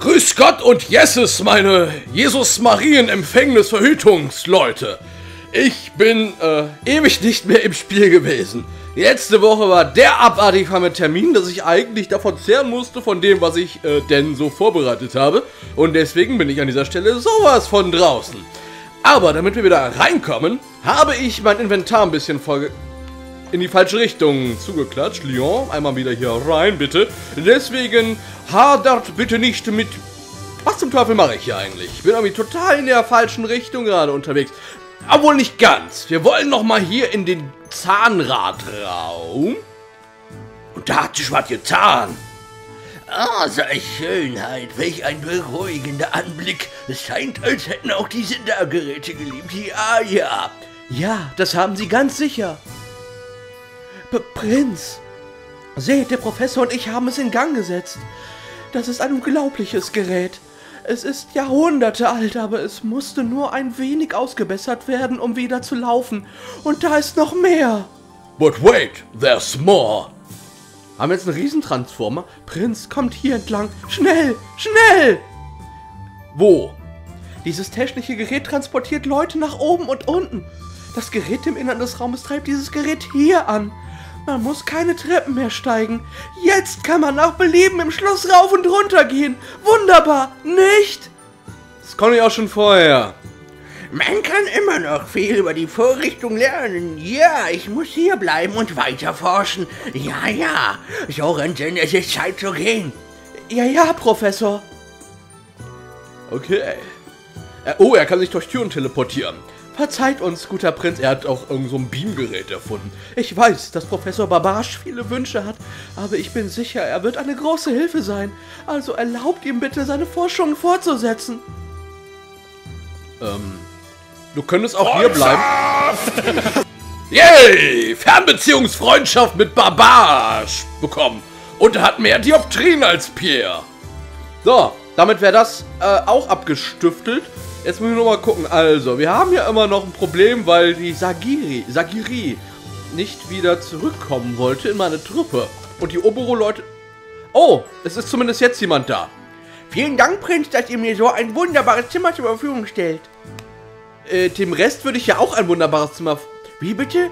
Grüß Gott und Jesses, meine Jesus Marien Empfängnis Verhütungsleute. Ich bin äh, ewig nicht mehr im Spiel gewesen. Letzte Woche war der abartig warme Termin, dass ich eigentlich davon zehren musste, von dem, was ich äh, denn so vorbereitet habe. Und deswegen bin ich an dieser Stelle sowas von draußen. Aber damit wir wieder reinkommen, habe ich mein Inventar ein bisschen voll in die falsche Richtung zugeklatscht. Lyon, einmal wieder hier rein, bitte. Deswegen hadert bitte nicht mit... Was zum Teufel mache ich hier eigentlich? Ich bin irgendwie total in der falschen Richtung gerade unterwegs. Obwohl nicht ganz. Wir wollen noch mal hier in den Zahnradraum. Und da hat sich was getan. Ah, solch Schönheit, welch ein beruhigender Anblick. Es scheint, als hätten auch die Sindergeräte geliebt. Ja, ja. Ja, das haben sie ganz sicher. P Prinz, seht, der Professor und ich haben es in Gang gesetzt. Das ist ein unglaubliches Gerät. Es ist Jahrhunderte alt, aber es musste nur ein wenig ausgebessert werden, um wieder zu laufen. Und da ist noch mehr. But wait, there's more. Haben wir jetzt einen Riesentransformer? Prinz, kommt hier entlang. Schnell, schnell! Wo? Dieses technische Gerät transportiert Leute nach oben und unten. Das Gerät im Innern des Raumes treibt dieses Gerät hier an. Man muss keine Treppen mehr steigen. Jetzt kann man nach Belieben im Schloss rauf und runter gehen. Wunderbar, nicht? Das konnte ich auch schon vorher. Man kann immer noch viel über die Vorrichtung lernen. Ja, ich muss hier bleiben und weiter forschen. Ja, ja. Sorensen, es ist Zeit zu gehen. Ja, ja, Professor. Okay. Äh, oh, er kann sich durch Türen teleportieren. Verzeiht uns, guter Prinz, er hat auch irgend so ein Beamgerät erfunden. Ich weiß, dass Professor Barbarsch viele Wünsche hat, aber ich bin sicher, er wird eine große Hilfe sein. Also erlaubt ihm bitte, seine Forschungen fortzusetzen. Ähm, du könntest auch hier bleiben. Yay! Fernbeziehungsfreundschaft mit Barbarsch bekommen. Und er hat mehr Dioptrien als Pierre. So, damit wäre das äh, auch abgestüftelt. Jetzt müssen wir nur mal gucken. Also, wir haben ja immer noch ein Problem, weil die Sagiri, Sagiri nicht wieder zurückkommen wollte in meine Truppe. Und die Oboro-Leute... Oh, es ist zumindest jetzt jemand da. Vielen Dank, Prinz, dass ihr mir so ein wunderbares Zimmer zur Verfügung stellt. Äh, dem Rest würde ich ja auch ein wunderbares Zimmer... Wie bitte?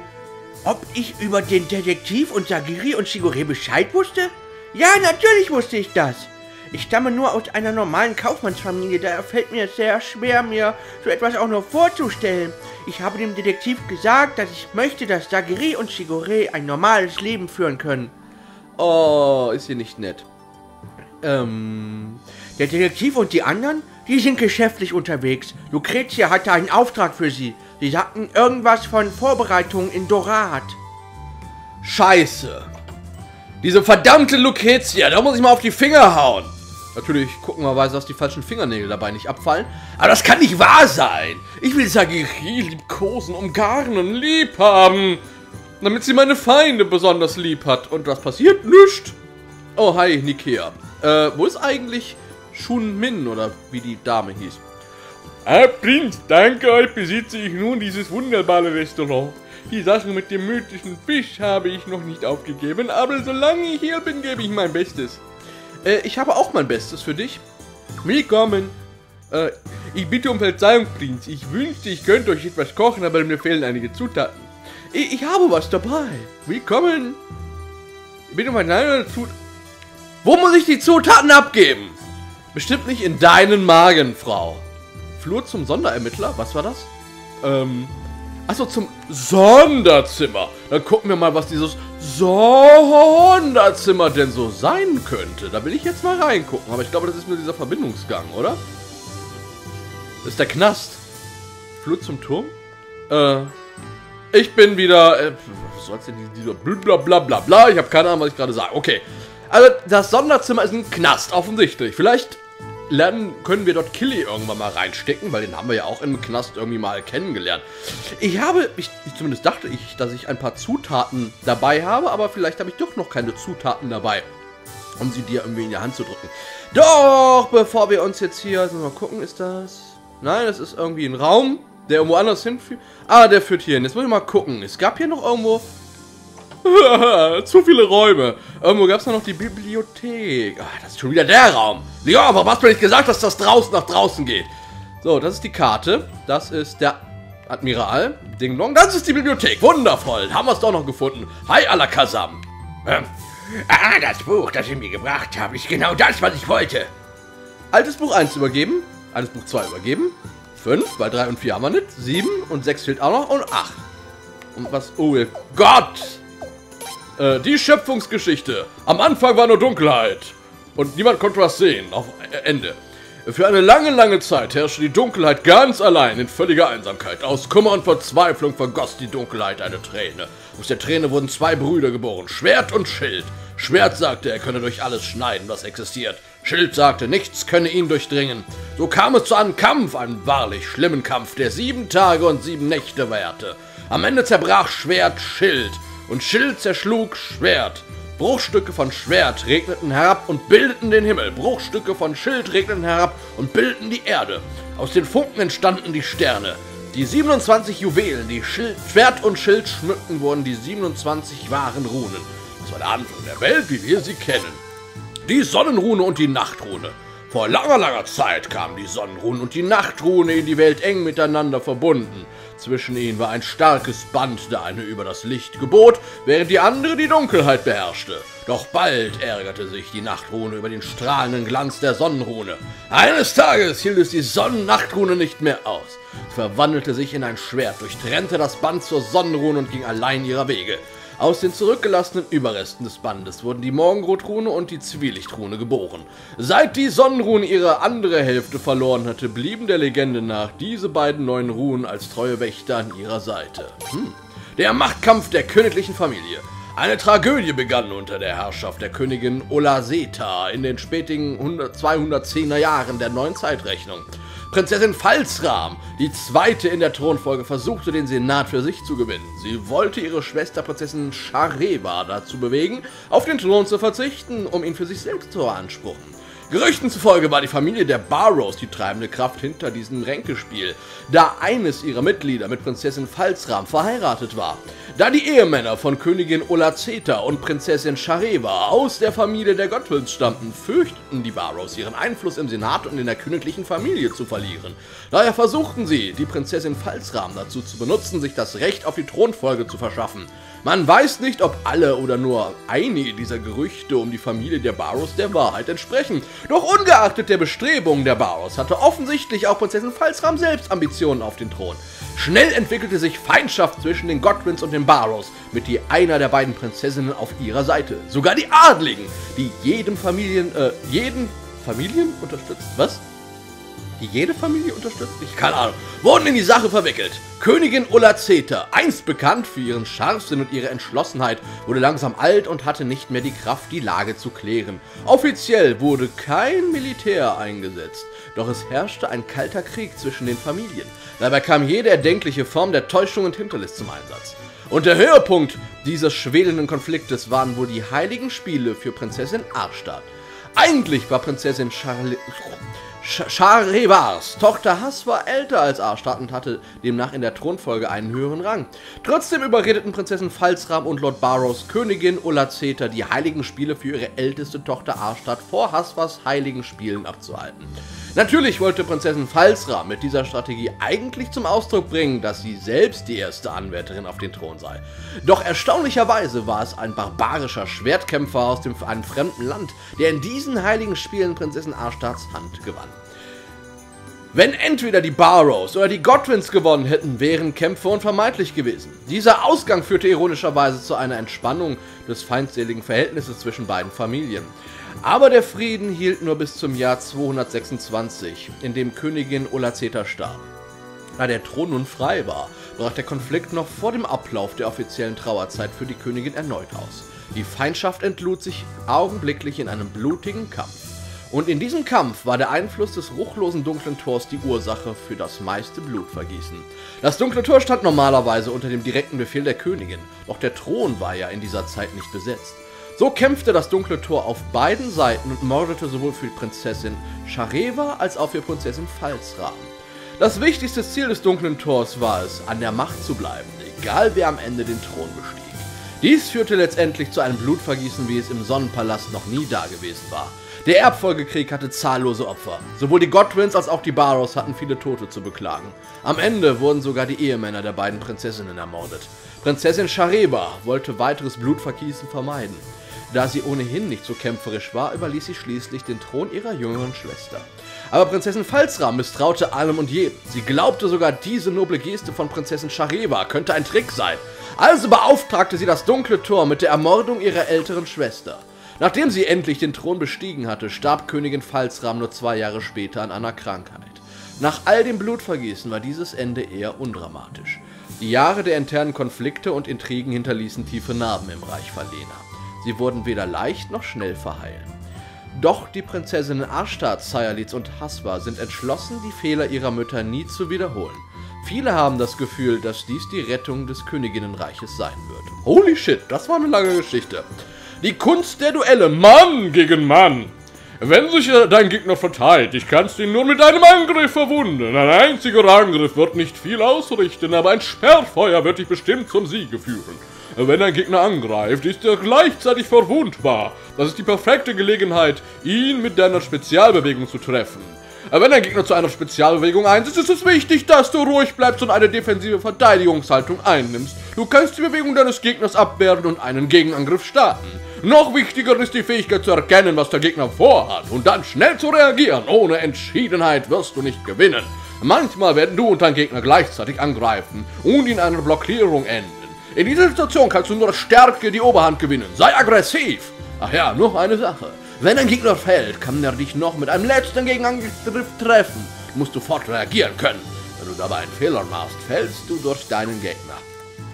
Ob ich über den Detektiv und Sagiri und Shigure Bescheid wusste? Ja, natürlich wusste ich das. Ich stamme nur aus einer normalen Kaufmannsfamilie, daher fällt mir es sehr schwer, mir so etwas auch nur vorzustellen. Ich habe dem Detektiv gesagt, dass ich möchte, dass Sagiri und Shigure ein normales Leben führen können. Oh, ist hier nicht nett. Ähm, der Detektiv und die anderen, die sind geschäftlich unterwegs. Lucretia hatte einen Auftrag für sie. Sie sagten irgendwas von Vorbereitungen in Dorat. Scheiße. Diese verdammte Lucretia, da muss ich mal auf die Finger hauen. Natürlich gucken wir mal, dass die falschen Fingernägel dabei nicht abfallen. Aber das kann nicht wahr sein. Ich will Sagiri liebkosen, umgarnen, lieb haben. Damit sie meine Feinde besonders lieb hat. Und das passiert nicht. Oh, hi, Nikea. Äh, wo ist eigentlich Shun Min oder wie die Dame hieß? Ah, Prinz, danke euch besitze ich nun dieses wunderbare Restaurant. Die Sache mit dem mythischen Fisch habe ich noch nicht aufgegeben, aber solange ich hier bin, gebe ich mein Bestes. Äh, ich habe auch mein Bestes für dich. Willkommen. Äh, ich bitte um Verzeihung, Prinz. Ich wünschte, ich könnte euch etwas kochen, aber mir fehlen einige Zutaten. Ich, ich habe was dabei. Willkommen. Ich bitte um eine Zutaten. Wo muss ich die Zutaten abgeben? Bestimmt nicht in deinen Magen, Frau. Flur zum Sonderermittler? Was war das? Ähm. Achso, zum Sonderzimmer. Dann gucken wir mal, was dieses Sonderzimmer denn so sein könnte. Da will ich jetzt mal reingucken. Aber ich glaube, das ist nur dieser Verbindungsgang, oder? Das ist der Knast. Flur zum Turm? Äh. Ich bin wieder. Äh, was soll's denn dieser blablabla bla bla. Ich habe keine Ahnung, was ich gerade sage. Okay. Also, das Sonderzimmer ist ein Knast, offensichtlich. Vielleicht lernen, können wir dort Killy irgendwann mal reinstecken, weil den haben wir ja auch im Knast irgendwie mal kennengelernt. Ich habe, ich, zumindest dachte ich, dass ich ein paar Zutaten dabei habe, aber vielleicht habe ich doch noch keine Zutaten dabei, um sie dir irgendwie in die Hand zu drücken. Doch, bevor wir uns jetzt hier, mal gucken, ist das... Nein, das ist irgendwie ein Raum, der irgendwo anders hinführt. Ah, der führt hier hin. Jetzt muss ich mal gucken. Es gab hier noch irgendwo... Zu viele Räume. Irgendwo gab es noch die Bibliothek. Ah, das ist schon wieder der Raum. Ja, warum hast du nicht gesagt, dass das draußen nach draußen geht? So, das ist die Karte. Das ist der Admiral. Ding Dong. Das ist die Bibliothek. Wundervoll. Haben wir es doch noch gefunden. Hi, Alakazam. Ähm, ah, das Buch, das Sie mir gebracht haben, ist genau das, was ich wollte. Altes Buch 1 übergeben. Altes Buch 2 übergeben. 5, weil 3 und 4 haben wir nicht. 7 und 6 fehlt auch noch. Und 8. Und was? Oh Gott! Äh, die Schöpfungsgeschichte. Am Anfang war nur Dunkelheit. Und niemand konnte was sehen. Auf Ende. Für eine lange, lange Zeit herrschte die Dunkelheit ganz allein in völliger Einsamkeit. Aus Kummer und Verzweiflung vergoss die Dunkelheit eine Träne. Aus der Träne wurden zwei Brüder geboren, Schwert und Schild. Schwert sagte, er könne durch alles schneiden, was existiert. Schild sagte, nichts könne ihn durchdringen. So kam es zu einem Kampf, einem wahrlich schlimmen Kampf, der sieben Tage und sieben Nächte währte. Am Ende zerbrach Schwert Schild und Schild zerschlug Schwert. Bruchstücke von Schwert regneten herab und bildeten den Himmel. Bruchstücke von Schild regneten herab und bildeten die Erde. Aus den Funken entstanden die Sterne. Die 27 Juwelen, die Schild, Schwert und Schild schmückten, wurden die 27 wahren Runen. Das war der Anfang der Welt, wie wir sie kennen. Die Sonnenrune und die Nachtrune. Vor langer, langer Zeit kamen die Sonnenrune und die Nachtrune in die Welt eng miteinander verbunden. Zwischen ihnen war ein starkes Band, der eine über das Licht gebot, während die andere die Dunkelheit beherrschte. Doch bald ärgerte sich die Nachtrune über den strahlenden Glanz der Sonnenrune. Eines Tages hielt es die Sonnennachtrune nicht mehr aus. Verwandelte sich in ein Schwert, durchtrennte das Band zur Sonnenrune und ging allein ihrer Wege. Aus den zurückgelassenen Überresten des Bandes wurden die Morgenrotrune und die Zwielichtrune geboren. Seit die Sonnenrune ihre andere Hälfte verloren hatte, blieben der Legende nach diese beiden neuen Runen als treue Wächter an ihrer Seite. Hm. Der Machtkampf der königlichen Familie. Eine Tragödie begann unter der Herrschaft der Königin Olaseta in den späten 210er Jahren der neuen Zeitrechnung. Prinzessin Falsram, die zweite in der Thronfolge, versuchte den Senat für sich zu gewinnen. Sie wollte ihre Schwester Prinzessin Shareva dazu bewegen, auf den Thron zu verzichten, um ihn für sich selbst zu beanspruchen. Gerüchten zufolge war die Familie der Barrows die treibende Kraft hinter diesem Ränkespiel, da eines ihrer Mitglieder mit Prinzessin Falsram verheiratet war. Da die Ehemänner von Königin Olazeta und Prinzessin Shareva aus der Familie der Godwins stammten, fürchteten die Barrows ihren Einfluss im Senat und in der königlichen Familie zu verlieren. Daher versuchten sie, die Prinzessin Falsram dazu zu benutzen, sich das Recht auf die Thronfolge zu verschaffen. Man weiß nicht, ob alle oder nur einige dieser Gerüchte um die Familie der Barrows der Wahrheit entsprechen. Doch ungeachtet der Bestrebungen der Barrows hatte offensichtlich auch Prinzessin Falsram selbst Ambitionen auf den Thron. Schnell entwickelte sich Feindschaft zwischen den Godwins und den Barrows, mit je einer der beiden Prinzessinnen auf ihrer Seite. Sogar die Adligen, die jedem Familien, äh, jeden Familien unterstützt. Was? die jede Familie unterstützt? Ich keine Ahnung. Wurden in die Sache verwickelt. Königin Olazeta, einst bekannt für ihren Scharfsinn und ihre Entschlossenheit, wurde langsam alt und hatte nicht mehr die Kraft, die Lage zu klären. Offiziell wurde kein Militär eingesetzt, doch es herrschte ein kalter Krieg zwischen den Familien. Dabei kam jede erdenkliche Form der Täuschung und Hinterlist zum Einsatz. Und der Höhepunkt dieses schwelenden Konfliktes waren wohl die heiligen Spiele für Prinzessin Arstadt. Eigentlich war Prinzessin Charlie Charevars Tochter Hass war älter als Arstadt und hatte demnach in der Thronfolge einen höheren Rang. Trotzdem überredeten Prinzessin Falsram und Lord Barrows Königin Olazeta die heiligen Spiele für ihre älteste Tochter Arstadt vor Haswas heiligen Spielen abzuhalten. Natürlich wollte Prinzessin Falsram mit dieser Strategie eigentlich zum Ausdruck bringen, dass sie selbst die erste Anwärterin auf den Thron sei. Doch erstaunlicherweise war es ein barbarischer Schwertkämpfer aus dem, einem fremden Land, der in diesen heiligen Spielen Prinzessin Arstadts Hand gewann. Wenn entweder die Barrows oder die Godwins gewonnen hätten, wären Kämpfe unvermeidlich gewesen. Dieser Ausgang führte ironischerweise zu einer Entspannung des feindseligen Verhältnisses zwischen beiden Familien. Aber der Frieden hielt nur bis zum Jahr 226, in dem Königin Olazeta starb. Da der Thron nun frei war, brach der Konflikt noch vor dem Ablauf der offiziellen Trauerzeit für die Königin erneut aus. Die Feindschaft entlud sich augenblicklich in einem blutigen Kampf. Und in diesem Kampf war der Einfluss des ruchlosen dunklen Tors die Ursache für das meiste Blutvergießen. Das dunkle Tor stand normalerweise unter dem direkten Befehl der Königin, doch der Thron war ja in dieser Zeit nicht besetzt. So kämpfte das dunkle Tor auf beiden Seiten und mordete sowohl für die Prinzessin Shareva als auch für Prinzessin Falsram. Das wichtigste Ziel des dunklen Tors war es, an der Macht zu bleiben, egal wer am Ende den Thron bestieg. Dies führte letztendlich zu einem Blutvergießen, wie es im Sonnenpalast noch nie dagewesen war. Der Erbfolgekrieg hatte zahllose Opfer. Sowohl die Godwins als auch die Barrows hatten viele Tote zu beklagen. Am Ende wurden sogar die Ehemänner der beiden Prinzessinnen ermordet. Prinzessin Shareba wollte weiteres Blutvergießen vermeiden. Da sie ohnehin nicht so kämpferisch war, überließ sie schließlich den Thron ihrer jüngeren Schwester. Aber Prinzessin Falzra misstraute allem und jedem. Sie glaubte sogar, diese noble Geste von Prinzessin Shareba könnte ein Trick sein. Also beauftragte sie das dunkle Tor mit der Ermordung ihrer älteren Schwester. Nachdem sie endlich den Thron bestiegen hatte, starb Königin Falzram nur zwei Jahre später an einer Krankheit. Nach all dem Blutvergießen war dieses Ende eher undramatisch. Die Jahre der internen Konflikte und Intrigen hinterließen tiefe Narben im Reich Valena. Sie wurden weder leicht noch schnell verheilen. Doch die Prinzessinnen Ashtad, Sayalitz und Haswa sind entschlossen, die Fehler ihrer Mütter nie zu wiederholen. Viele haben das Gefühl, dass dies die Rettung des Königinnenreiches sein wird. Holy shit, das war eine lange Geschichte. Die Kunst der Duelle, Mann gegen Mann. Wenn sich dein Gegner verteidigt, kannst du ihn nur mit einem Angriff verwunden. Ein einziger Angriff wird nicht viel ausrichten, aber ein Sperrfeuer wird dich bestimmt zum Siege führen. Wenn ein Gegner angreift, ist er gleichzeitig verwundbar. Das ist die perfekte Gelegenheit, ihn mit deiner Spezialbewegung zu treffen. Wenn ein Gegner zu einer Spezialbewegung einsetzt, ist es wichtig, dass du ruhig bleibst und eine defensive Verteidigungshaltung einnimmst. Du kannst die Bewegung deines Gegners abwehren und einen Gegenangriff starten. Noch wichtiger ist die Fähigkeit zu erkennen, was der Gegner vorhat und dann schnell zu reagieren. Ohne Entschiedenheit wirst du nicht gewinnen. Manchmal werden du und dein Gegner gleichzeitig angreifen und in einer Blockierung enden. In dieser Situation kannst du nur Stärke die Oberhand gewinnen. Sei aggressiv. Ach ja, noch eine Sache. Wenn ein Gegner fällt, kann er dich noch mit einem letzten Gegenangriff treffen. Du musst sofort reagieren können. Wenn du dabei einen Fehler machst, fällst du durch deinen Gegner.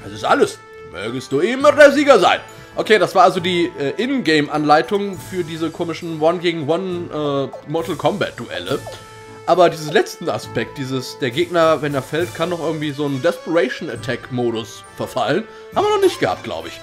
Das ist alles. Mögest du immer der Sieger sein. Okay, das war also die äh, Ingame-Anleitung für diese komischen One gegen One äh, Mortal Kombat Duelle. Aber diesen letzten Aspekt, dieses, der Gegner, wenn er fällt, kann noch irgendwie so einen Desperation Attack Modus verfallen, haben wir noch nicht gehabt, glaube ich.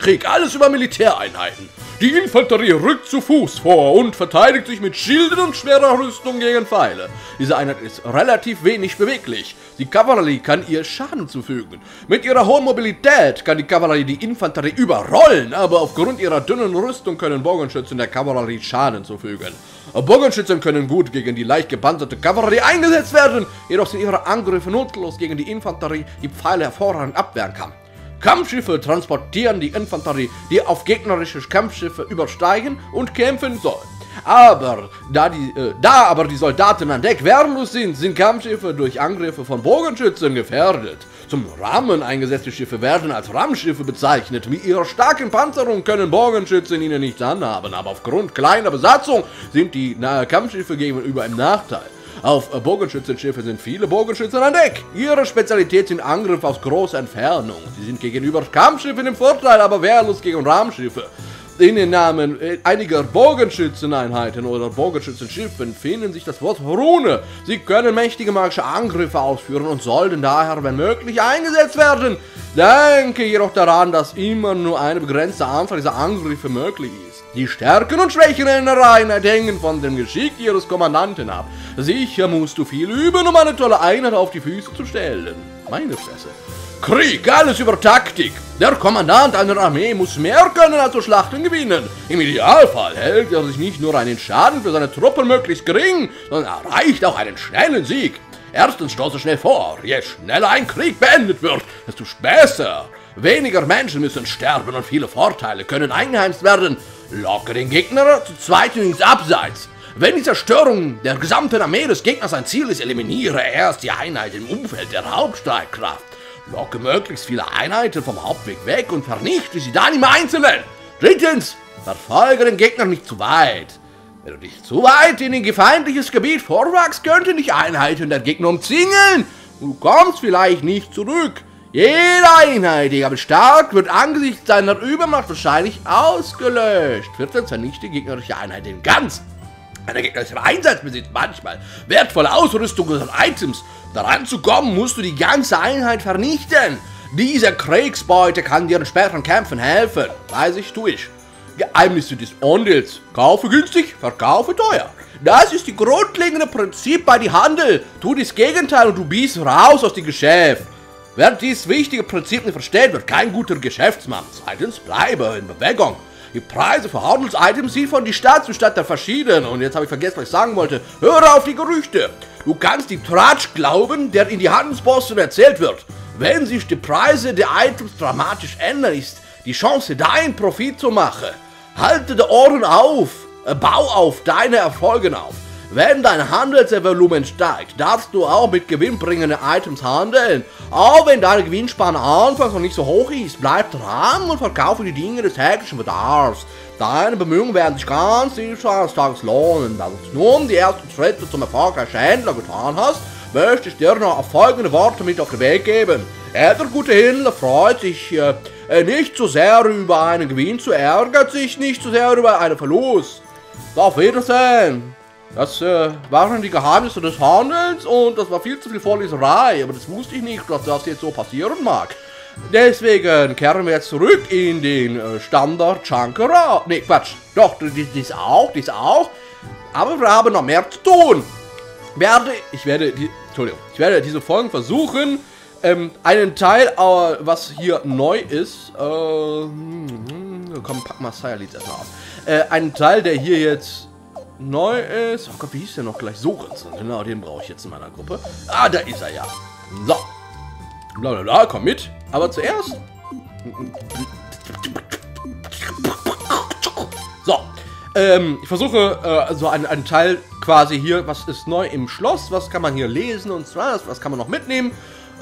Krieg, alles über Militäreinheiten. Die Infanterie rückt zu Fuß vor und verteidigt sich mit Schilden und schwerer Rüstung gegen Pfeile. Diese Einheit ist relativ wenig beweglich. Die Kavallerie kann ihr Schaden zufügen. Mit ihrer hohen Mobilität kann die Kavallerie die Infanterie überrollen, aber aufgrund ihrer dünnen Rüstung können Bogenschützen der Kavallerie Schaden zufügen. Bogenschützen können gut gegen die leicht gepanzerte Kavallerie eingesetzt werden, jedoch sind ihre Angriffe nutzlos gegen die Infanterie, die Pfeile hervorragend abwehren kann. Kampfschiffe transportieren die Infanterie, die auf gegnerische Kampfschiffe übersteigen und kämpfen sollen. Aber da, die, äh, da aber die Soldaten an Deck wehrlos sind, sind Kampfschiffe durch Angriffe von Bogenschützen gefährdet. Zum Rammen eingesetzte Schiffe werden als Rammschiffe bezeichnet. Mit ihrer starken Panzerung können Bogenschützen ihnen nichts anhaben, aber aufgrund kleiner Besatzung sind die Kampfschiffe gegenüber im Nachteil. Auf Bogenschützenschiffe sind viele Bogenschützen an Deck. Ihre Spezialität sind Angriffe aus großer Entfernung. Sie sind gegenüber Kampfschiffen im Vorteil, aber wehrlos gegen Rahmenschiffe. In den Namen äh, einiger Bogenschützeneinheiten oder Bogenschützenschiffen finden sich das Wort Rune. Sie können mächtige magische Angriffe ausführen und sollten daher, wenn möglich, eingesetzt werden. Denke jedoch daran, dass immer nur eine begrenzte Anzahl dieser Angriffe möglich ist. Die Stärken und Schwächen einer Einheit hängen von dem Geschick ihres Kommandanten ab. Sicher musst du viel üben, um eine tolle Einheit auf die Füße zu stellen. Meine Fresse. Krieg, alles über Taktik. Der Kommandant einer Armee muss mehr können als Schlachten gewinnen. Im Idealfall hält er sich nicht nur einen Schaden für seine Truppen möglichst gering, sondern erreicht auch einen schnellen Sieg. Erstens stoße schnell vor. Je schneller ein Krieg beendet wird, desto besser. Weniger Menschen müssen sterben und viele Vorteile können eingeheimst werden. Locke den Gegner zu zweit ins Abseits. Wenn die Zerstörung der gesamten Armee des Gegners ein Ziel ist, eliminiere erst die Einheit im Umfeld der Hauptstreitkraft. Locke möglichst viele Einheiten vom Hauptweg weg und vernichte sie dann im Einzelnen. Drittens, verfolge den Gegner nicht zu weit. Wenn du dich zu weit in ein feindliches Gebiet vorwachst, könnten dich Einheiten der Gegner umzingeln. Du kommst vielleicht nicht zurück. Jede Einheit, die aber stark wird angesichts seiner Übermacht wahrscheinlich ausgelöscht. Viertens, vernichte gegnerische Einheiten ganz. Ein gegnerischer Einsatz besitzt manchmal wertvolle Ausrüstung und Items. Daran zu kommen, musst du die ganze Einheit vernichten. Diese Kriegsbeute kann dir in späteren Kämpfen helfen. Weiß ich, tu ich. Geheimnisse des Ondels. Kaufe günstig, verkaufe teuer. Das ist die grundlegende Prinzip bei die Handel. Tu das Gegenteil und du bist raus aus dem Geschäft. Wer dies wichtige Prinzip nicht versteht, wird kein guter Geschäftsmann. Zweitens, bleibe in Bewegung. Die Preise für Handelsitems sind von die Stadt zu Stadt verschieden. Und jetzt habe ich vergessen, was ich sagen wollte. Höre auf die Gerüchte. Du kannst die Tratsch glauben, der in die Handelsposten erzählt wird. Wenn sich die Preise der Items dramatisch ändern, ist die Chance, deinen Profit zu machen. Halte die Ohren auf. Bau auf deine Erfolge auf. Wenn dein Handelsvolumen steigt, darfst du auch mit gewinnbringenden Items handeln. Auch wenn deine Gewinnspanne anfangs noch nicht so hoch ist, bleib dran und verkaufe die Dinge des täglichen Bedarfs. Deine Bemühungen werden sich ganz sicher eines Tages lohnen. Da du nun die ersten Schritte zum erfolgreichen Händler getan hast, möchte ich dir noch folgende Worte mit auf den Weg geben. Jeder gute Händler freut sich äh, äh, nicht so sehr über einen Gewinn zu ärgert sich nicht so sehr über einen Verlust. Auf Wiedersehen. Das äh, waren die Geheimnisse des Handels und das war viel zu viel Vorleserei, aber das wusste ich nicht, dass das jetzt so passieren mag. Deswegen kehren wir jetzt zurück in den äh, Standard Chankara. Ne, Quatsch. Doch, dies, auch, dies auch. Aber wir haben noch mehr zu tun. Werde, ich werde, die, Entschuldigung, ich werde diese Folgen versuchen, ähm, einen Teil, äh, was hier neu ist, äh, hm, hm, komm, pack mal Sire Leads erstmal aus. Äh, einen Teil, der hier jetzt neu ist. Oh Gott, wie hieß der noch gleich? Sorensen. Genau, den brauche ich jetzt in meiner Gruppe. Ah, da ist er ja. So. Blablabla, komm mit. Aber zuerst... So. Ähm, ich versuche äh, so einen, Teil quasi hier, was ist neu im Schloss, was kann man hier lesen und zwar, was kann man noch mitnehmen.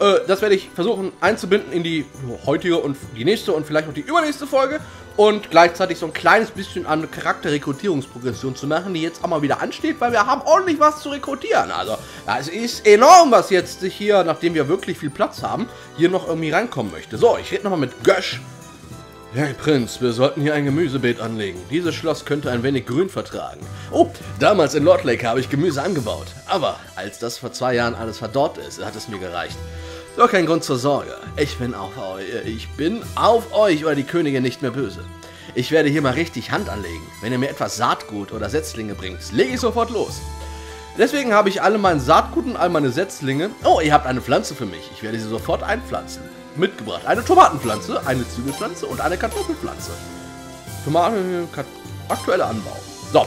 Äh, das werde ich versuchen einzubinden in die heutige und die nächste und vielleicht auch die übernächste Folge und gleichzeitig so ein kleines bisschen an Charakterrekrutierungsprogression zu machen, die jetzt auch mal wieder ansteht, weil wir haben ordentlich was zu rekrutieren. Also, es ist enorm, was jetzt sich hier, nachdem wir wirklich viel Platz haben, hier noch irgendwie rankommen möchte. So, ich rede nochmal mit Gösch. Herr Prinz, wir sollten hier ein Gemüsebeet anlegen. Dieses Schloss könnte ein wenig Grün vertragen. Oh, damals in Lord Lake habe ich Gemüse angebaut. Aber als das vor zwei Jahren alles verdorrt ist, hat es mir gereicht. So kein Grund zur Sorge. Ich bin auf euch, ich bin auf euch oder die Königin nicht mehr böse. Ich werde hier mal richtig Hand anlegen. Wenn ihr mir etwas Saatgut oder Setzlinge bringt, lege ich sofort los. Deswegen habe ich alle mein Saatgut und all meine Setzlinge. Oh, ihr habt eine Pflanze für mich. Ich werde sie sofort einpflanzen mitgebracht. Eine Tomatenpflanze, eine Zwiebelpflanze und eine Kartoffelpflanze. Tomaten, aktueller Anbau. So,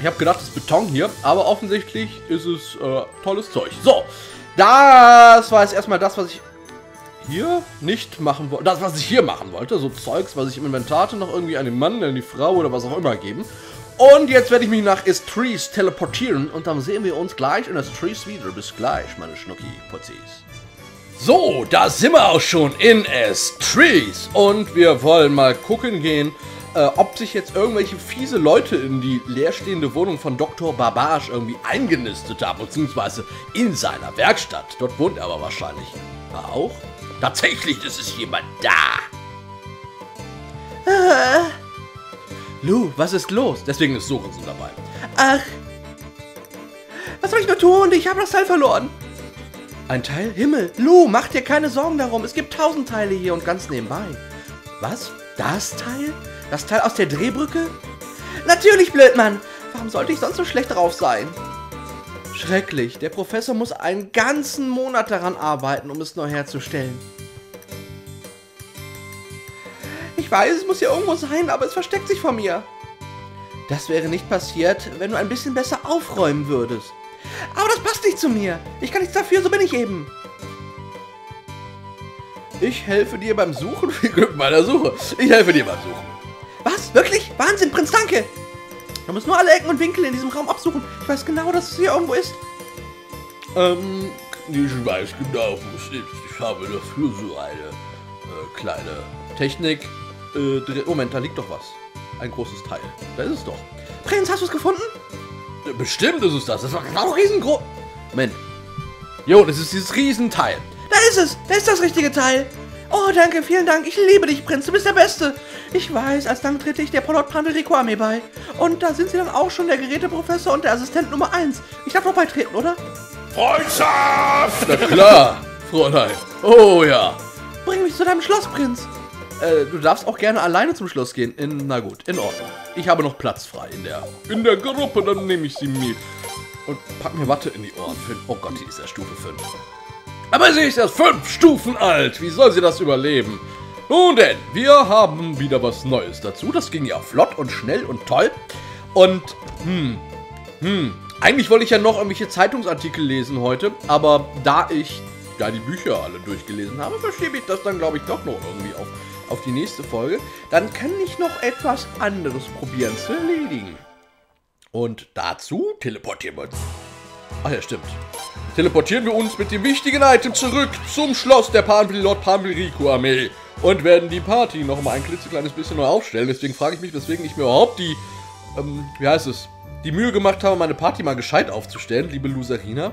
ich habe gedacht, das ist Beton hier, aber offensichtlich ist es äh, tolles Zeug. So, das war jetzt erstmal das, was ich hier nicht machen wollte. Das, was ich hier machen wollte. So Zeugs, was ich im Inventar hatte, noch irgendwie an den Mann, an die Frau oder was auch immer geben. Und jetzt werde ich mich nach Estrees teleportieren und dann sehen wir uns gleich in Estrees wieder. Bis gleich, meine Schnucki-Putzis. So, da sind wir auch schon in S-Trees und wir wollen mal gucken gehen, äh, ob sich jetzt irgendwelche fiese Leute in die leerstehende Wohnung von Dr. Barbage irgendwie eingenistet haben, beziehungsweise in seiner Werkstatt. Dort wohnt er aber wahrscheinlich auch. Tatsächlich ist es jemand da. Äh, Lou, was ist los? Deswegen ist Sorensen dabei. ach. Was soll ich nur tun? Ich habe das Teil verloren. Ein Teil? Himmel, Lou, mach dir keine Sorgen darum. Es gibt tausend Teile hier und ganz nebenbei. Was? Das Teil? Das Teil aus der Drehbrücke? Natürlich, Blödmann. Warum sollte ich sonst so schlecht drauf sein? Schrecklich. Der Professor muss einen ganzen Monat daran arbeiten, um es neu herzustellen. Ich weiß, es muss hier irgendwo sein, aber es versteckt sich vor mir. Das wäre nicht passiert, wenn du ein bisschen besser aufräumen würdest. Aber das passt nicht zu mir. Ich kann nichts dafür, so bin ich eben. Ich helfe dir beim Suchen. Viel Glück bei der Suche. Ich helfe dir beim Suchen. Was? Wirklich? Wahnsinn, Prinz, danke. Du musst nur alle Ecken und Winkel in diesem Raum absuchen. Ich weiß genau, dass es hier irgendwo ist. Ähm, ich weiß genau, wo es ist. Ich habe dafür so eine äh, kleine Technik. Äh, Moment, da liegt doch was. Ein großes Teil. Da ist es doch. Prinz, hast du es gefunden? Bestimmt ist es das. Das war genau riesengroß. Moment. Jo, das ist dieses Riesenteil. Da ist es. Da ist das richtige Teil. Oh, danke, vielen Dank. Ich liebe dich, Prinz. Du bist der Beste. Ich weiß, als Dank trete ich der Polot Panderico Armee bei. Und da sind sie dann auch schon, der Geräteprofessor und der Assistent Nummer 1. Ich darf noch beitreten, oder? Freundschaft! Na klar, Fräulein. Oh ja. Bring mich zu deinem Schloss, Prinz. Äh, du darfst auch gerne alleine zum Schloss gehen. In, na gut, in Ordnung. Ich habe noch Platz frei in der, in der Gruppe, dann nehme ich sie mit. Und pack mir Watte in die Ohren. Für, oh Gott, die ist ja Stufe 5. Aber sie ist erst fünf Stufen alt. Wie soll sie das überleben? Nun denn, wir haben wieder was Neues dazu. Das ging ja flott und schnell und toll. Und, hm, hm, eigentlich wollte ich ja noch irgendwelche Zeitungsartikel lesen heute, aber da ich ja die Bücher alle durchgelesen habe, verschiebe ich das dann, glaube ich, doch noch irgendwie auf, auf die nächste Folge. Dann kann ich noch etwas anderes probieren zu erledigen. Und dazu teleportieren wir uns. Ach ja, stimmt. Teleportieren wir uns mit dem wichtigen Item zurück zum Schloss der Panvil Lord Panvil Armee und werden die Party noch mal ein klitzekleines bisschen neu aufstellen. Deswegen frage ich mich, weswegen ich mir überhaupt die, ähm, wie heißt es, die Mühe gemacht habe, meine Party mal gescheit aufzustellen, liebe Loserina.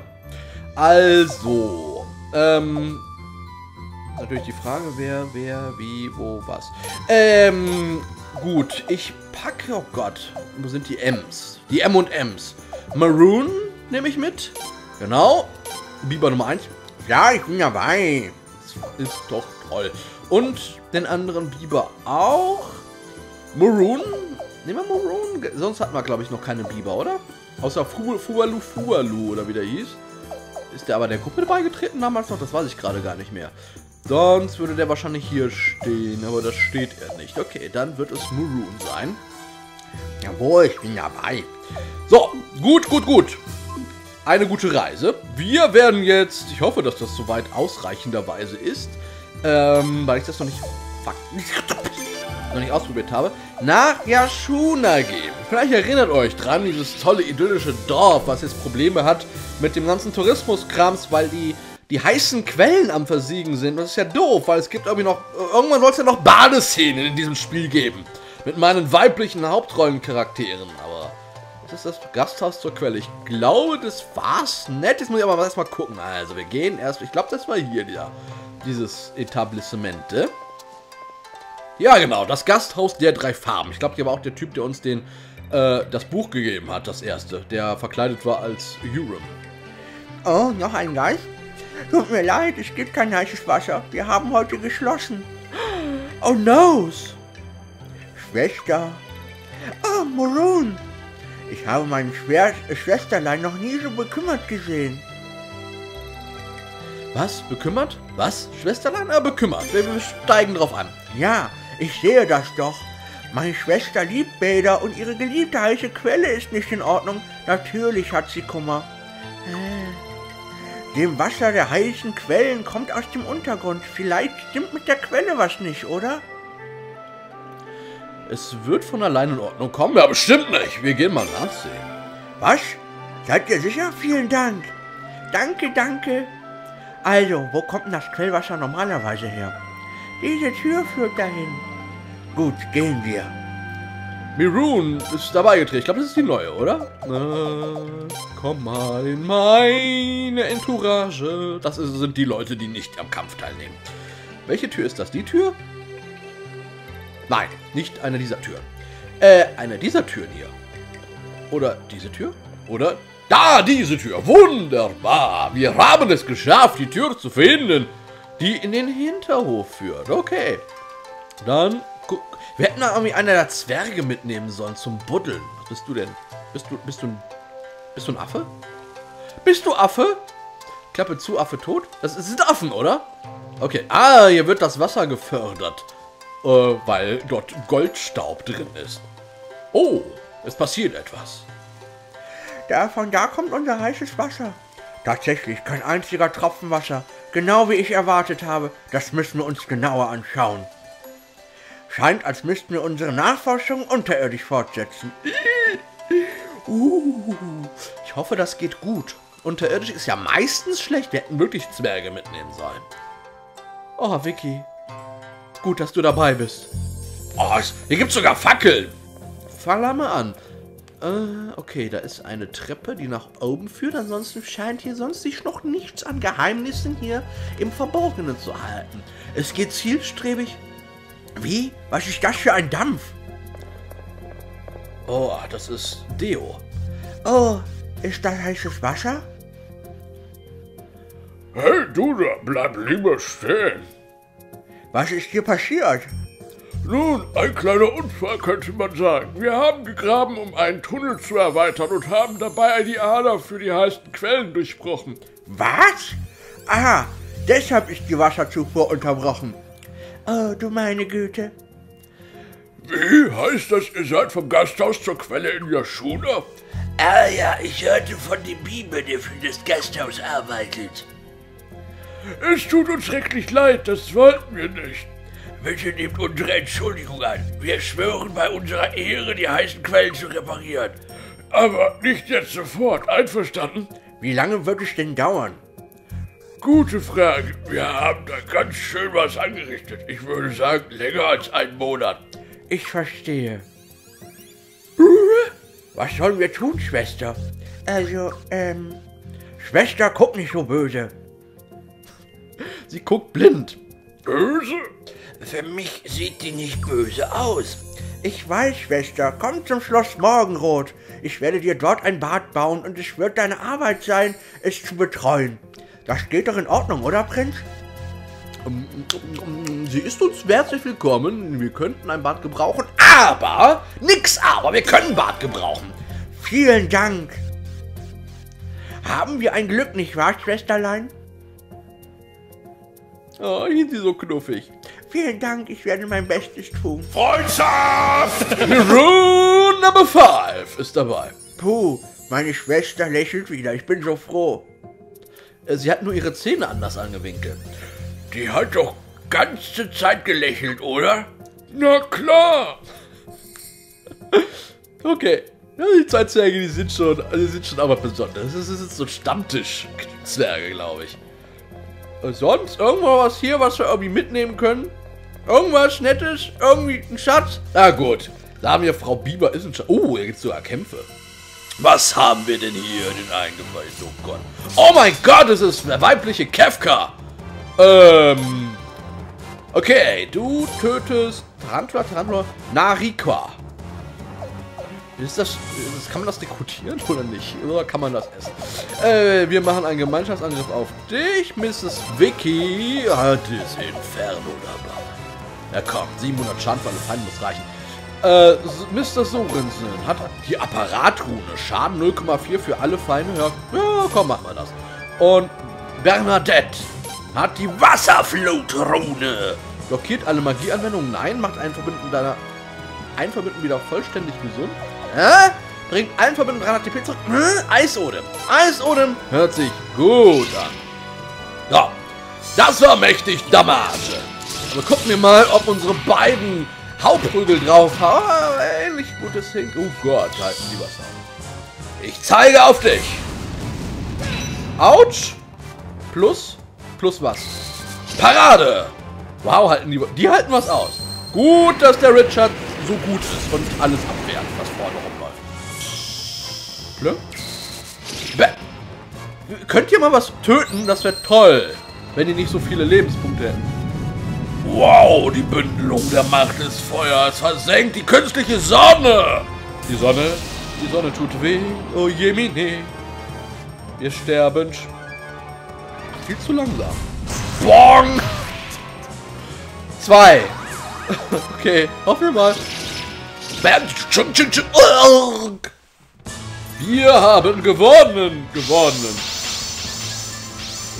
Also, ähm, natürlich die Frage, wer, wer, wie, wo, was. Ähm, gut, ich packe, oh Gott, wo sind die M's? Die M und M's. Maroon nehme ich mit. Genau. Biber Nummer 1. Ja, ich bin dabei. Das ist doch toll. Und den anderen Biber auch. Maroon. Nehmen wir Maroon. Sonst hatten wir, glaube ich, noch keine Biber, oder? Außer Fu Fualu Fualu, oder wie der hieß. Ist der aber der Gruppe beigetreten damals noch? Das weiß ich gerade gar nicht mehr. Sonst würde der wahrscheinlich hier stehen, aber das steht er nicht. Okay, dann wird es Maroon sein. Jawohl, ich bin dabei. So, gut, gut, gut. Eine gute Reise. Wir werden jetzt, ich hoffe, dass das soweit ausreichenderweise ist, ähm, weil ich das noch nicht, fuck, noch nicht ausprobiert habe, nach Yashuna gehen. Vielleicht erinnert euch dran, dieses tolle idyllische Dorf, was jetzt Probleme hat mit dem ganzen Tourismuskrams, weil die die heißen Quellen am Versiegen sind. Das ist ja doof, weil es gibt irgendwie noch. Irgendwann soll es ja noch Badeszenen in diesem Spiel geben. Mit meinen weiblichen Hauptrollencharakteren. Aber das ist das Gasthaus zur Quelle. Ich glaube, das war's nett. Jetzt muss ich aber erstmal gucken. Also, wir gehen erst. Ich glaube, das war hier ja, dieses Etablissement. Ja, genau. Das Gasthaus der drei Farben. Ich glaube, hier war auch der Typ, der uns den, äh, das Buch gegeben hat, das erste. Der verkleidet war als Urim. Oh, noch ein Geist? Tut mir leid, es gibt kein heißes Wasser. Wir haben heute geschlossen. Oh no! Schwester. Oh, Maroon. Ich habe mein Schwer Schwesterlein noch nie so bekümmert gesehen. Was? Bekümmert? Was? Schwesterlein? Ah, bekümmert. Wir, wir steigen drauf an. Ja, ich sehe das doch. Meine Schwester liebt Bäder und ihre geliebte heiße Quelle ist nicht in Ordnung. Natürlich hat sie Kummer. Äh, dem Wasser der heißen Quellen kommt aus dem Untergrund. Vielleicht stimmt mit der Quelle was nicht, oder? Es wird von allein in Ordnung kommen. Ja, bestimmt nicht. Wir gehen mal nachsehen. Was? Seid ihr sicher? Vielen Dank. Danke, danke. Also, wo kommt denn das Quellwasser normalerweise her? Diese Tür führt dahin. Gut, gehen wir. Miroon ist dabei getreten. Ich glaube, das ist die neue, oder? Äh, komm mal in meine Entourage. Das sind die Leute, die nicht am Kampf teilnehmen. Welche Tür ist das? Die Tür? Nein, nicht eine dieser Türen. Äh, eine dieser Türen hier. Oder diese Tür? Oder da, diese Tür. Wunderbar. Wir haben es geschafft, die Tür zu finden, die in den Hinterhof führt. Okay. Dann guck. Wir hätten da irgendwie einer der Zwerge mitnehmen sollen zum Buddeln. Was bist du denn? Bist du, bist du bist du ein Affe? Bist du Affe? Klappe zu, Affe tot? Das sind Affen, oder? Okay. Ah, hier wird das Wasser gefördert. Äh, weil dort Goldstaub drin ist. Oh, es passiert etwas. Da, von da kommt unser heißes Wasser. Tatsächlich, kein einziger Tropfen Wasser. Genau wie ich erwartet habe. Das müssen wir uns genauer anschauen. Scheint, als müssten wir unsere Nachforschung unterirdisch fortsetzen. Uh, ich hoffe, das geht gut. Unterirdisch ist ja meistens schlecht. Wir hätten wirklich Zwerge mitnehmen sollen. Oh, Vicky. Gut, dass du dabei bist. Oh, hier gibt's sogar Fackeln. Fang mal an. Äh, okay, da ist eine Treppe, die nach oben führt. Ansonsten scheint hier sonst sich noch nichts an Geheimnissen hier im Verborgenen zu halten. Es geht zielstrebig. Wie? Was ist das für ein Dampf? Oh, das ist Deo. Oh, ist das heißes Wasser? Hey, du da, bleib lieber stehen. Was ist hier passiert? Nun, ein kleiner Unfall könnte man sagen. Wir haben gegraben, um einen Tunnel zu erweitern und haben dabei die Ader für die heißen Quellen durchbrochen. Was? Ah, Deshalb ist die Wasserzufuhr unterbrochen. Oh, du meine Güte. Wie heißt das, ihr seid vom Gasthaus zur Quelle in Yashuna? Ah ja, ich hörte von dem Biber, der für das Gasthaus arbeitet. Es tut uns schrecklich leid, das wollten wir nicht. Bitte nehmt unsere Entschuldigung an. Wir schwören bei unserer Ehre, die heißen Quellen zu reparieren. Aber nicht jetzt sofort, einverstanden? Wie lange wird es denn dauern? Gute Frage. Wir haben da ganz schön was angerichtet. Ich würde sagen, länger als einen Monat. Ich verstehe. Was sollen wir tun, Schwester? Also, ähm. Schwester, guck nicht so böse. Sie guckt blind. Böse? Für mich sieht die nicht böse aus. Ich weiß, Schwester, komm zum Schloss Morgenrot. Ich werde dir dort ein Bad bauen und es wird deine Arbeit sein, es zu betreuen. Das geht doch in Ordnung, oder, Prinz? Sie ist uns herzlich willkommen. Wir könnten ein Bad gebrauchen. Aber, nix aber, wir können ein Bad gebrauchen. Vielen Dank. Haben wir ein Glück, nicht wahr, Schwesterlein? Oh, hier sind Sie so knuffig. Vielen Dank, ich werde mein Bestes tun. Freundschaft! Rune Number 5 ist dabei. Puh, meine Schwester lächelt wieder, ich bin so froh. Äh, Sie hat nur ihre Zähne anders angewinkelt. Die hat doch ganze Zeit gelächelt, oder? Na klar! Okay. Ja, die zwei Zwerge, die sind schon, die sind schon aber besonders. Das ist jetzt so Stammtisch-Zwerge, glaube ich. Und sonst irgendwas hier, was wir irgendwie mitnehmen können? Irgendwas Nettes? Irgendwie ein Schatz? Na gut. Da haben wir Frau Bieber ist ein Schatz. Oh, hier gibt's sogar Kämpfe. Was haben wir denn hier denn eingeweiht? Oh Gott. Oh mein Gott, es ist der weibliche Kefka. Ähm. Okay, du tötest Tarantula, Tarantula, Narikwa. Ist das, ist, kann man das rekrutieren oder nicht? Oder kann man das essen? Äh, wir machen einen Gemeinschaftsangriff auf dich, Mrs. Vicky. Hat das Inferno dabei. Ja komm, 700 Schaden für alle Feinde muss reichen. Äh, Mr. Sorensen hat die Apparatrune. Schaden 0,4 für alle Feinde. Ja, ja, komm, machen wir das. Und Bernadette hat die Wasserflutrune. Blockiert alle Magieanwendungen. Nein, macht einen Verbinden deiner ein Verbinden wieder vollständig gesund. Hä? Bringt allen Verbinden 300 TP zurück. Hm? Eisodem. Eisodem hört sich gut an. Ja, das war mächtig Damage. Aber gucken wir mal, ob unsere beiden Hauptprügel drauf haben. Ah, ähnlich gutes Hink. Oh Gott, halten die was auf. Ich zeige auf dich. Autsch. Plus. Plus was? Parade. Wow, halten die, die halten was aus. Gut, dass der Richard so gut ist und alles abwehrt, was vorne rumläuft. Ne? Bäh. Könnt ihr mal was töten? Das wäre toll, wenn ihr nicht so viele Lebenspunkte hätten. Wow, die Bündelung der Macht des Feuers versenkt die künstliche Sonne. Die Sonne, die Sonne tut weh. Oh Jemine. Wir sterben. Viel zu langsam. Bong! Zwei. Okay, hoffen wir mal. Wir haben gewonnen. Gewonnen.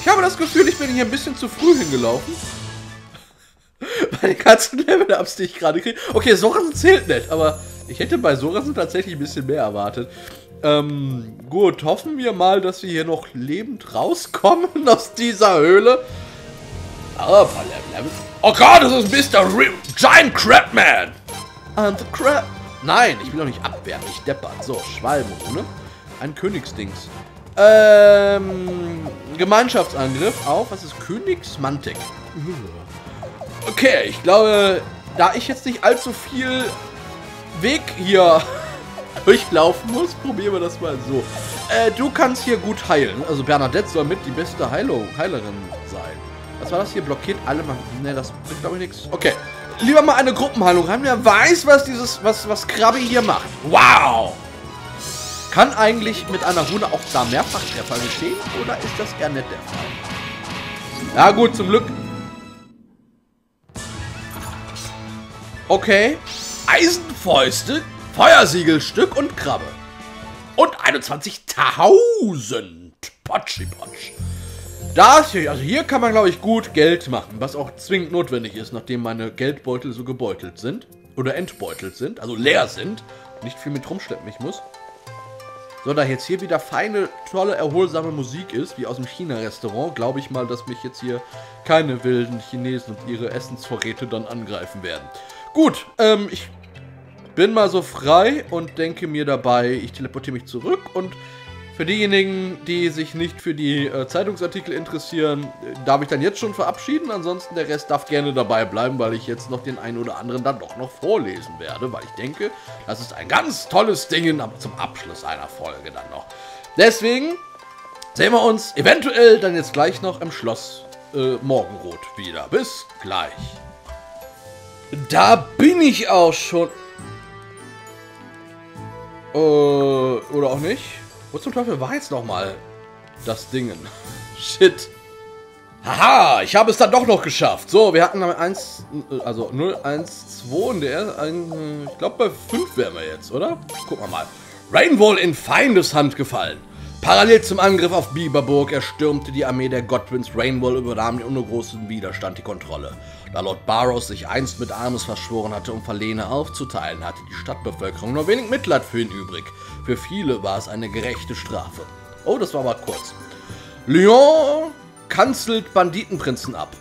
Ich habe das Gefühl, ich bin hier ein bisschen zu früh hingelaufen. Bei den ganzen Level-Ups, die ich gerade kriege. Okay, Sorasen zählt nicht, aber ich hätte bei Sorasen tatsächlich ein bisschen mehr erwartet. Ähm, gut, hoffen wir mal, dass wir hier noch lebend rauskommen aus dieser Höhle. Aber Level. Oh Gott, das ist Mr. Re Giant Crabman! And the Crab. Nein, ich will doch nicht abwehren, ich deppert. So, Schwalbenrune. Ein Königsdings. Ähm, Gemeinschaftsangriff auf, was ist Königsmantik? Okay, ich glaube, da ich jetzt nicht allzu viel Weg hier durchlaufen muss, probieren wir das mal so. Äh, du kannst hier gut heilen. Also Bernadette soll mit die beste Heilung, Heilerin. Was war das hier? Blockiert alle Mann. Ne, das bringt glaube ich nichts. Okay. Lieber mal eine Gruppenheilung haben. Wer weiß, was dieses, was, was Krabby hier macht. Wow! Kann eigentlich mit einer Rune auch da Mehrfachtreffer geschehen? Oder ist das eher nicht der Fall? Ja gut, zum Glück. Okay. Eisenfäuste, Feuersiegelstück und Krabbe. Und 21.000 Potschi Potsch. Das hier, also hier kann man, glaube ich, gut Geld machen, was auch zwingend notwendig ist, nachdem meine Geldbeutel so gebeutelt sind. Oder entbeutelt sind, also leer sind. Nicht viel mit rumschleppen ich muss. So, da jetzt hier wieder feine, tolle, erholsame Musik ist, wie aus dem China-Restaurant, glaube ich mal, dass mich jetzt hier keine wilden Chinesen und ihre Essensvorräte dann angreifen werden. Gut, ähm, ich bin mal so frei und denke mir dabei, ich teleportiere mich zurück und für diejenigen, die sich nicht für die äh, Zeitungsartikel interessieren, äh, darf ich dann jetzt schon verabschieden. Ansonsten der Rest darf gerne dabei bleiben, weil ich jetzt noch den einen oder anderen dann doch noch vorlesen werde, weil ich denke, das ist ein ganz tolles Ding zum Abschluss einer Folge dann noch. Deswegen sehen wir uns eventuell dann jetzt gleich noch im Schloss äh, Morgenrot wieder. Bis gleich. Da bin ich auch schon. Äh, oder auch nicht? Wo zum Teufel war jetzt nochmal das Dingen? Shit. Haha, ich habe es dann doch noch geschafft. So, wir hatten 1, also 0, 1, 2 und der, ein, ich glaube bei 5 wären wir jetzt, oder? Gucken wir mal. Rainwall in Feindeshand gefallen. Parallel zum Angriff auf Biberburg erstürmte die Armee der Godwins Rainwall übernahm ohne großen Widerstand die Kontrolle. Da Lord Barrows sich einst mit Armes verschworen hatte, um Verlene aufzuteilen, hatte die Stadtbevölkerung nur wenig Mitleid für ihn übrig. Für viele war es eine gerechte Strafe. Oh, das war aber kurz. Lyon kanzelt Banditenprinzen ab.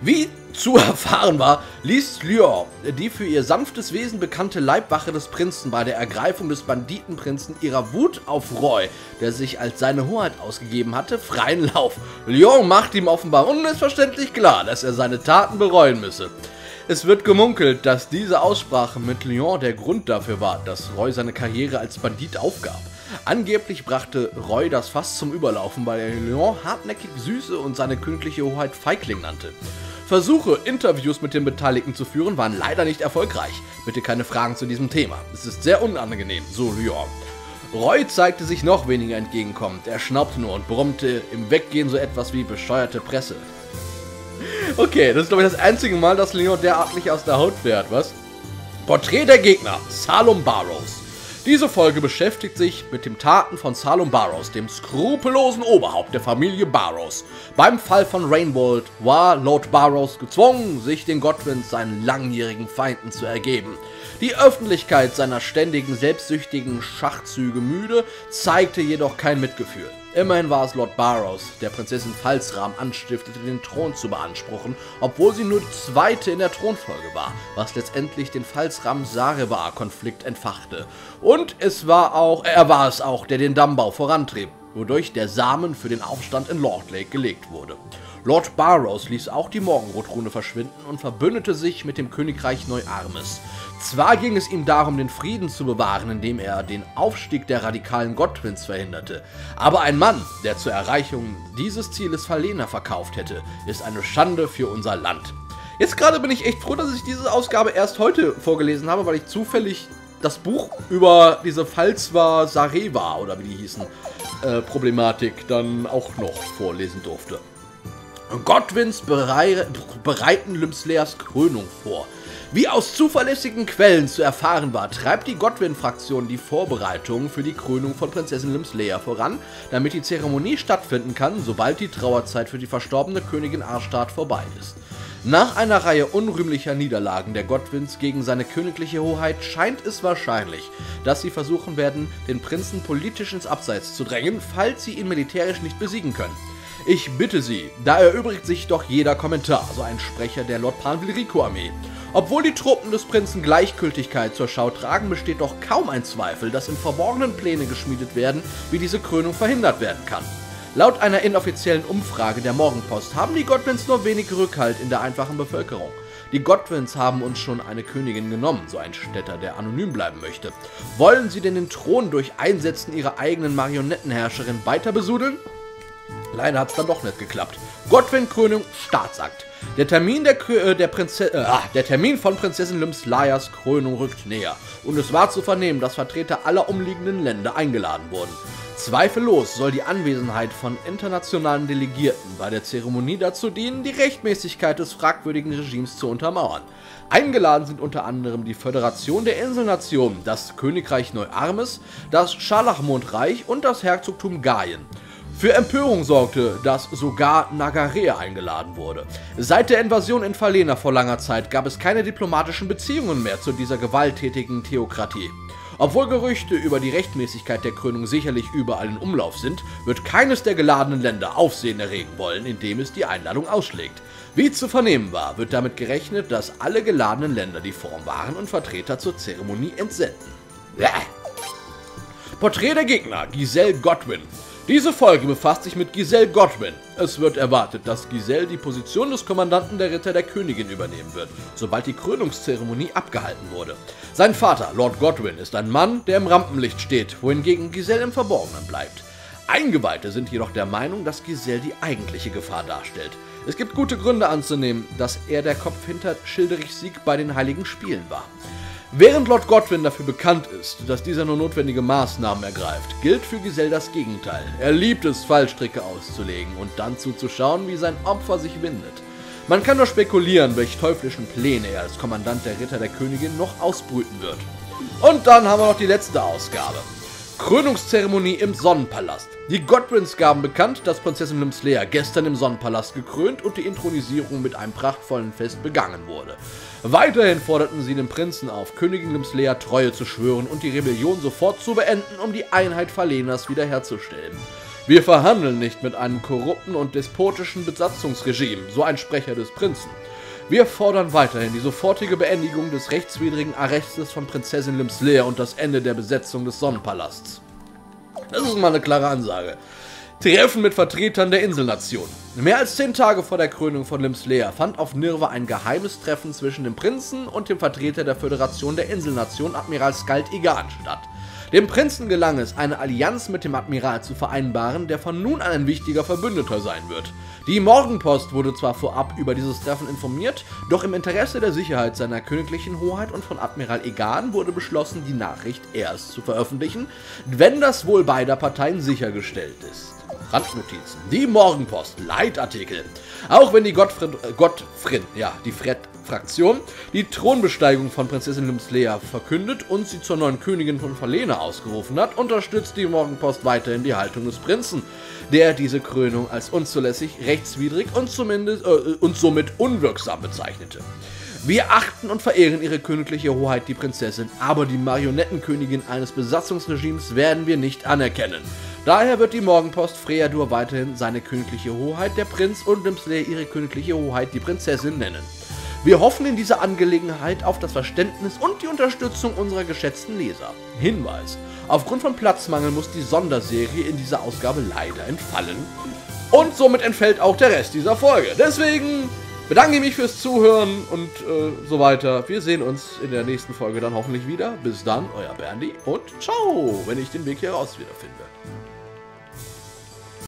Wie zu erfahren war, ließ Lyon, die für ihr sanftes Wesen bekannte Leibwache des Prinzen, bei der Ergreifung des Banditenprinzen ihrer Wut auf Roy, der sich als seine Hoheit ausgegeben hatte, freien Lauf. Lyon macht ihm offenbar unmissverständlich klar, dass er seine Taten bereuen müsse. Es wird gemunkelt, dass diese Aussprache mit Lyon der Grund dafür war, dass Roy seine Karriere als Bandit aufgab. Angeblich brachte Roy das Fass zum Überlaufen, weil er Lyon hartnäckig Süße und seine königliche Hoheit Feigling nannte. Versuche, Interviews mit den Beteiligten zu führen, waren leider nicht erfolgreich. Bitte keine Fragen zu diesem Thema. Es ist sehr unangenehm, so Lyon. Roy zeigte sich noch weniger entgegenkommend. Er schnaubte nur und brummte im Weggehen so etwas wie bescheuerte Presse. Okay, das ist glaube ich das einzige Mal, dass Leon derartig aus der Haut fährt, was? Porträt der Gegner, Salom Barrows. Diese Folge beschäftigt sich mit den Taten von Salom Barrows, dem skrupellosen Oberhaupt der Familie Barrows. Beim Fall von Rainbold war Lord Barrows gezwungen, sich den Godwins, seinen langjährigen Feinden, zu ergeben. Die Öffentlichkeit seiner ständigen, selbstsüchtigen Schachzüge müde, zeigte jedoch kein Mitgefühl. Immerhin war es Lord Barrows, der Prinzessin Falsram anstiftete, den Thron zu beanspruchen, obwohl sie nur die zweite in der Thronfolge war, was letztendlich den Falsram-Sarevar-Konflikt entfachte. Und es war auch, er war es auch, der den Dammbau vorantrieb, wodurch der Samen für den Aufstand in Lord Lake gelegt wurde. Lord Barrows ließ auch die Morgenrotrune verschwinden und verbündete sich mit dem Königreich Neuarmes. Zwar ging es ihm darum, den Frieden zu bewahren, indem er den Aufstieg der radikalen Godwins verhinderte, aber ein Mann, der zur Erreichung dieses Zieles Verlena verkauft hätte, ist eine Schande für unser Land. Jetzt gerade bin ich echt froh, dass ich diese Ausgabe erst heute vorgelesen habe, weil ich zufällig das Buch über diese Falswa Sareva oder wie die hießen, äh, Problematik dann auch noch vorlesen durfte. Godwins berei bereiten Lymsleas Krönung vor. Wie aus zuverlässigen Quellen zu erfahren war, treibt die Godwin-Fraktion die Vorbereitungen für die Krönung von Prinzessin Limslea voran, damit die Zeremonie stattfinden kann, sobald die Trauerzeit für die verstorbene Königin Arstad vorbei ist. Nach einer Reihe unrühmlicher Niederlagen der Godwins gegen seine königliche Hoheit scheint es wahrscheinlich, dass sie versuchen werden, den Prinzen politisch ins Abseits zu drängen, falls sie ihn militärisch nicht besiegen können. Ich bitte Sie, da erübrigt sich doch jeder Kommentar, so ein Sprecher der Lord Panvillerico-Armee. Obwohl die Truppen des Prinzen Gleichgültigkeit zur Schau tragen, besteht doch kaum ein Zweifel, dass im Verborgenen Pläne geschmiedet werden, wie diese Krönung verhindert werden kann. Laut einer inoffiziellen Umfrage der Morgenpost haben die Godwins nur wenig Rückhalt in der einfachen Bevölkerung. Die Godwins haben uns schon eine Königin genommen, so ein Städter, der anonym bleiben möchte. Wollen sie denn den Thron durch Einsetzen ihrer eigenen Marionettenherrscherin weiter besudeln? Leider hat es dann doch nicht geklappt. Godwin-Krönung, Staatsakt. Der Termin, der, äh, der, äh, ah, der Termin von Prinzessin Lymslayas Krönung rückt näher. Und es war zu vernehmen, dass Vertreter aller umliegenden Länder eingeladen wurden. Zweifellos soll die Anwesenheit von internationalen Delegierten bei der Zeremonie dazu dienen, die Rechtmäßigkeit des fragwürdigen Regimes zu untermauern. Eingeladen sind unter anderem die Föderation der Inselnationen, das Königreich Neuarmes, das Scharlachmondreich und das Herzogtum Gaien. Für Empörung sorgte, dass sogar Nagarea eingeladen wurde. Seit der Invasion in Falena vor langer Zeit gab es keine diplomatischen Beziehungen mehr zu dieser gewalttätigen Theokratie. Obwohl Gerüchte über die Rechtmäßigkeit der Krönung sicherlich überall in Umlauf sind, wird keines der geladenen Länder Aufsehen erregen wollen, indem es die Einladung ausschlägt. Wie zu vernehmen war, wird damit gerechnet, dass alle geladenen Länder die Form wahren und Vertreter zur Zeremonie entsenden. Bäh. Porträt der Gegner, Giselle Godwin. Diese Folge befasst sich mit Giselle Godwin. Es wird erwartet, dass Giselle die Position des Kommandanten der Ritter der Königin übernehmen wird, sobald die Krönungszeremonie abgehalten wurde. Sein Vater, Lord Godwin, ist ein Mann, der im Rampenlicht steht, wohingegen Giselle im Verborgenen bleibt. Eingeweihte sind jedoch der Meinung, dass Giselle die eigentliche Gefahr darstellt. Es gibt gute Gründe anzunehmen, dass er der Kopf hinter Schilderichs Sieg bei den Heiligen Spielen war. Während Lord Godwin dafür bekannt ist, dass dieser nur notwendige Maßnahmen ergreift, gilt für Giselle das Gegenteil. Er liebt es, Fallstricke auszulegen und dann zuzuschauen, wie sein Opfer sich windet. Man kann nur spekulieren, welche teuflischen Pläne er als Kommandant der Ritter der Königin noch ausbrüten wird. Und dann haben wir noch die letzte Ausgabe. Krönungszeremonie im Sonnenpalast. Die Godwins gaben bekannt, dass Prinzessin Limslea gestern im Sonnenpalast gekrönt und die Inthronisierung mit einem prachtvollen Fest begangen wurde. Weiterhin forderten sie den Prinzen auf, Königin Limslea Treue zu schwören und die Rebellion sofort zu beenden, um die Einheit Falenas wiederherzustellen. Wir verhandeln nicht mit einem korrupten und despotischen Besatzungsregime, so ein Sprecher des Prinzen. Wir fordern weiterhin die sofortige Beendigung des rechtswidrigen Arrestes von Prinzessin Limslea und das Ende der Besetzung des Sonnenpalasts. Das ist mal eine klare Ansage. Treffen mit Vertretern der Inselnation. Mehr als zehn Tage vor der Krönung von Limslea fand auf Nirva ein geheimes Treffen zwischen dem Prinzen und dem Vertreter der Föderation der Inselnation, Admiral Skald Igan, statt. Dem Prinzen gelang es, eine Allianz mit dem Admiral zu vereinbaren, der von nun an ein wichtiger Verbündeter sein wird. Die Morgenpost wurde zwar vorab über dieses Treffen informiert, doch im Interesse der Sicherheit seiner königlichen Hoheit und von Admiral Egan wurde beschlossen, die Nachricht erst zu veröffentlichen, wenn das Wohl beider Parteien sichergestellt ist. Randnotizen. Die Morgenpost, Leitartikel. Auch wenn die Gottfried, äh, Gottfried ja, die Fred-Fraktion die Thronbesteigung von Prinzessin Limslea verkündet und sie zur neuen Königin von Verlena ausgerufen hat, unterstützt die Morgenpost weiterhin die Haltung des Prinzen, der diese Krönung als unzulässig, rechtswidrig und, zumindest, äh, und somit unwirksam bezeichnete. Wir achten und verehren ihre königliche Hoheit, die Prinzessin, aber die Marionettenkönigin eines Besatzungsregimes werden wir nicht anerkennen. Daher wird die Morgenpost Freyadur weiterhin seine königliche Hoheit, der Prinz und Limsley ihre königliche Hoheit, die Prinzessin, nennen. Wir hoffen in dieser Angelegenheit auf das Verständnis und die Unterstützung unserer geschätzten Leser. Hinweis: Aufgrund von Platzmangel muss die Sonderserie in dieser Ausgabe leider entfallen. Und somit entfällt auch der Rest dieser Folge. Deswegen bedanke ich mich fürs Zuhören und äh, so weiter. Wir sehen uns in der nächsten Folge dann hoffentlich wieder. Bis dann, euer Berndi und ciao, wenn ich den Weg hier raus wiederfinde.